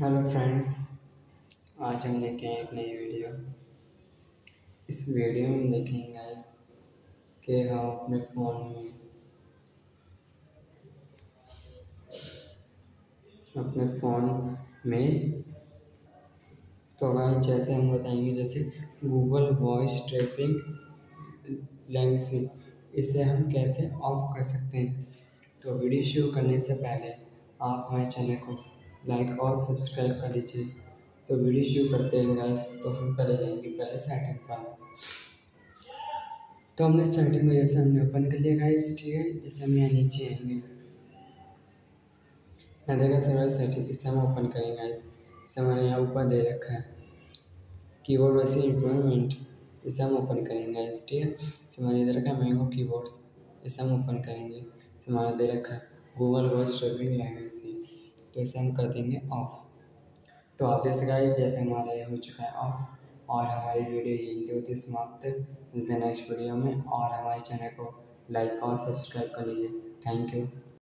Hello friends आज हम लेके आए एक नई वीडियो। इस वीडियो में देखेंगे गाइस कि हम अपने फ़ोन में अपने फ़ोन में तो गाइस जैसे हम बताएँगे, जैसे गूगल वॉइस ट्रैपिंग लैंग्वेज इसे हम कैसे ऑफ़ कर सकते हैं? तो वीडियो शुरू करने से पहले आप हमारे चैनल को लाइक और सब्सक्राइब कर लीजिए। तो वीडियो शुरू करते हैं गाइस तो हम पहले जाएँगे पहले सेटिंग पर। तो हमने सेटिंग को जैसे हमने ओपन कर लिया गाइस ठीक है? जैसे हम यहाँ नीचे आएँगे। देखा सर्वर सेटिंग इसे हम ओपन करेंगे गाइस इसे हमारे यहाँ ऊपर दे रखा है कीबोर्ड वैसे इम्प्रूवमेंट इसे हम ओपन करेंगे गाइस ठीक है? इसे हमारे इधर है मैंगो कीबोर्ड्स इसे हम ओपन करेंगे। इसे हमारा दे रखा है गूगल वॉइस ट्रेविंग लैंग्वेज तो इसे हम कर देंगे ऑफ़ तो आप जैसे हैं जैसे हमारा ये हो चुका है ऑफ़ और हमारी वीडियो यही यहीं होती समाप्त. मिलते हैं नेक्स्ट वीडियो में, और हमारे चैनल को लाइक और सब्सक्राइब कर लीजिए. Thank you